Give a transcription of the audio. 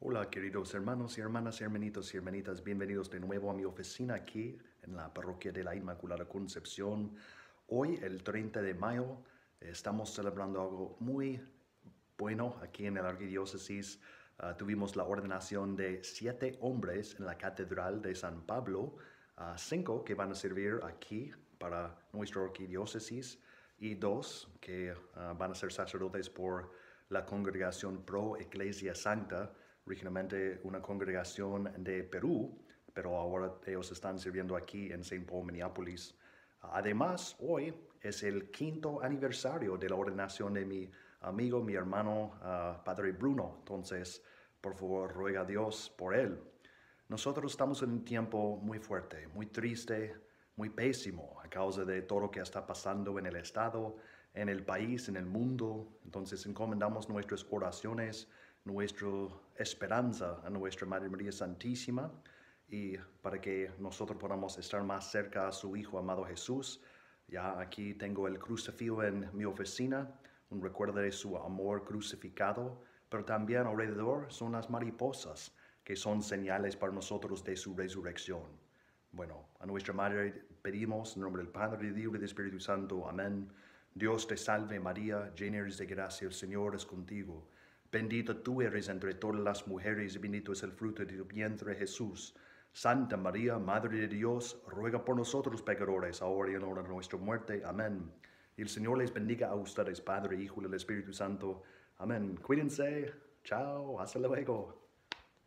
Hola queridos hermanos y hermanas, hermanitos y hermanitas, bienvenidos de nuevo a mi oficina aquí en la parroquia de la Inmaculada Concepción. Hoy, el 30 de mayo, estamos celebrando algo muy bueno aquí en la arquidiócesis. Ah, tuvimos la ordenación de siete hombres en la Catedral de San Pablo, uh, cinco que van a servir aquí para nuestra arquidiócesis y dos que ah, van a ser sacerdotes por la congregación Pro Ecclesia Santa, originalmente una congregación de Perú, pero ahora ellos están sirviendo aquí en St. Paul, Minneapolis. Además, hoy es el quinto aniversario de la ordenación de mi amigo, mi hermano, uh, Padre Bruno. Entonces, por favor, ruega a Dios por él. Nosotros estamos en un tiempo muy fuerte, muy triste, muy pésimo a causa de todo lo que está pasando en el Estado, en el país, en el mundo. Entonces, encomendamos nuestras oraciones nuestra esperanza a nuestra Madre María Santísima y para que nosotros podamos estar más cerca a su Hijo amado Jesús. Ya aquí tengo el crucifijo en mi oficina, un recuerdo de su amor crucificado, pero también alrededor son las mariposas, que son señales para nosotros de su resurrección. Bueno, a nuestra Madre pedimos en nombre del Padre, del Hijo y del Espíritu Santo. Amén. Dios te salve María, llena eres de gracia, el Señor es contigo. Bendita tú eres entre todas las mujeres y bendito es el fruto de tu vientre Jesús. Santa María, Madre de Dios, ruega por nosotros pecadores, ahora y en hora de nuestra muerte. Amén. Y el Señor les bendiga a ustedes, Padre, Hijo y el Espíritu Santo. Amén. Cuídense. Chao. Hasta luego.